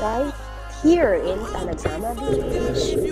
right here in Panagrama Village.